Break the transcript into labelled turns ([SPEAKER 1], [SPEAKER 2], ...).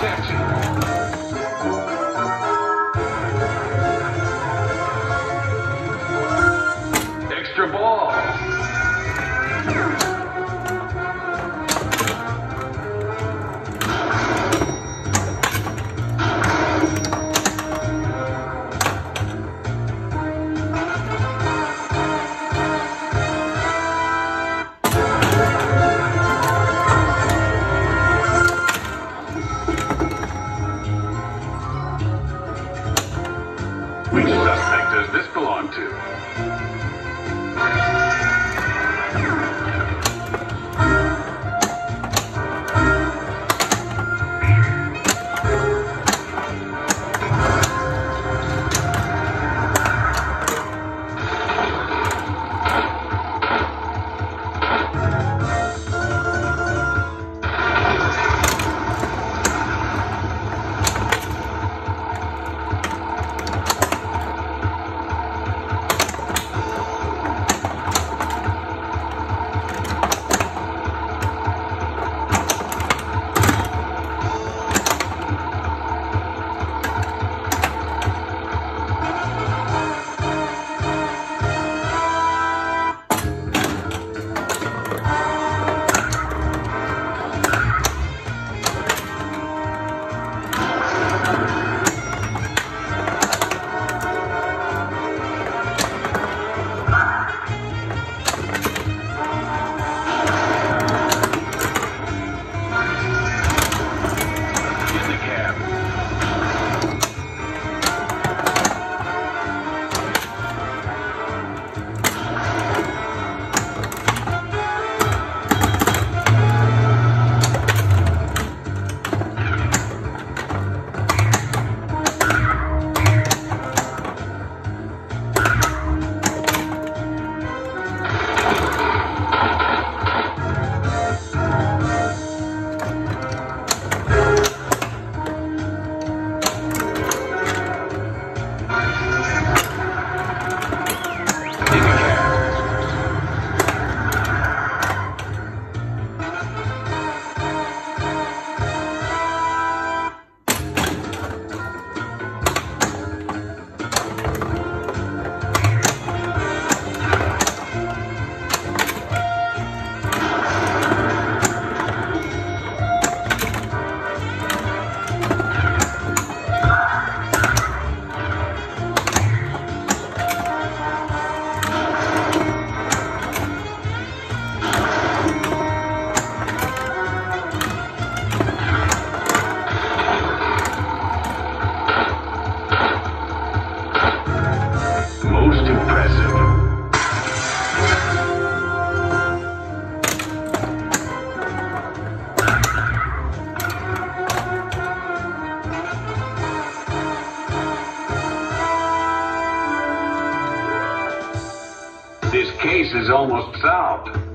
[SPEAKER 1] satisfaction. This case is almost solved.